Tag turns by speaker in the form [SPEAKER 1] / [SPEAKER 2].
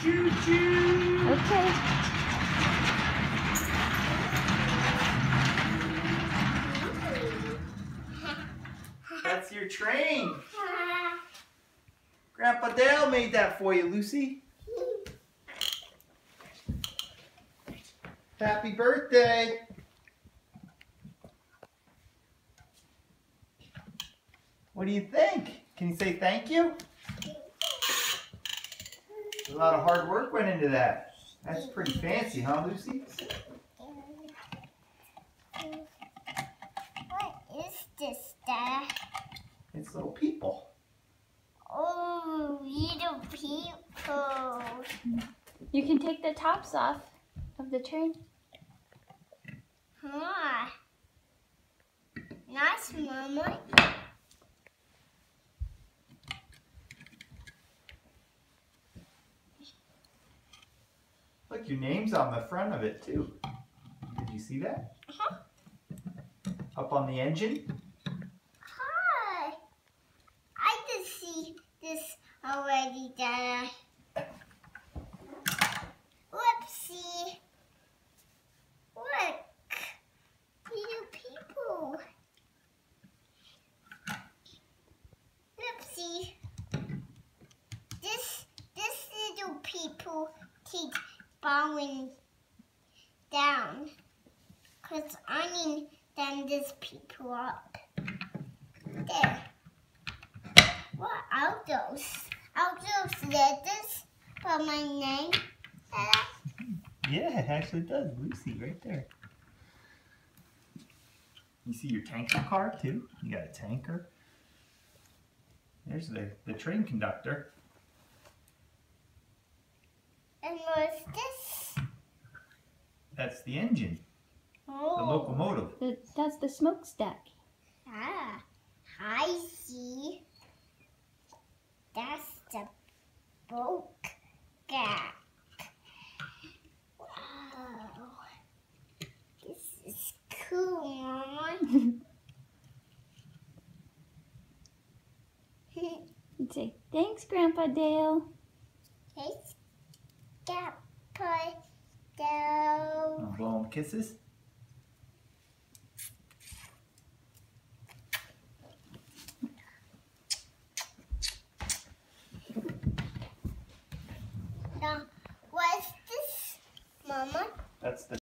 [SPEAKER 1] Choo choo.
[SPEAKER 2] Okay.
[SPEAKER 1] That's your train. Grandpa Dale made that for you, Lucy. Happy birthday. What do you think? Can you say thank you? A lot of hard work went into that. That's pretty fancy, huh, Lucy?
[SPEAKER 3] What is this, Dad?
[SPEAKER 1] It's little people.
[SPEAKER 3] Oh, little people.
[SPEAKER 2] You can take the tops off of the train.
[SPEAKER 3] Huh. Nice, Mama.
[SPEAKER 1] Your name's on the front of it, too. Did you see that?
[SPEAKER 3] Uh-huh.
[SPEAKER 1] Up on the engine?
[SPEAKER 3] Hi. I can see this already, Dad. Whoopsie. Look. Little people. Whoopsie. This, this little people keep bowing down. Because I mean, then this people up. There. What are those? Are those letters for my name?
[SPEAKER 1] Yeah, it actually does. Lucy, right there. You see your tanker car, too? You got a tanker. There's the, the train conductor.
[SPEAKER 3] And what's this?
[SPEAKER 1] That's the engine,
[SPEAKER 3] Oh.
[SPEAKER 1] the locomotive.
[SPEAKER 2] The, that's the smokestack.
[SPEAKER 3] Ah, I see. That's the boat gap. Wow. This is cool, Mama.
[SPEAKER 2] You'd say, thanks, Grandpa Dale
[SPEAKER 3] blow them kisses. Now,
[SPEAKER 1] what's this, Mama? That's the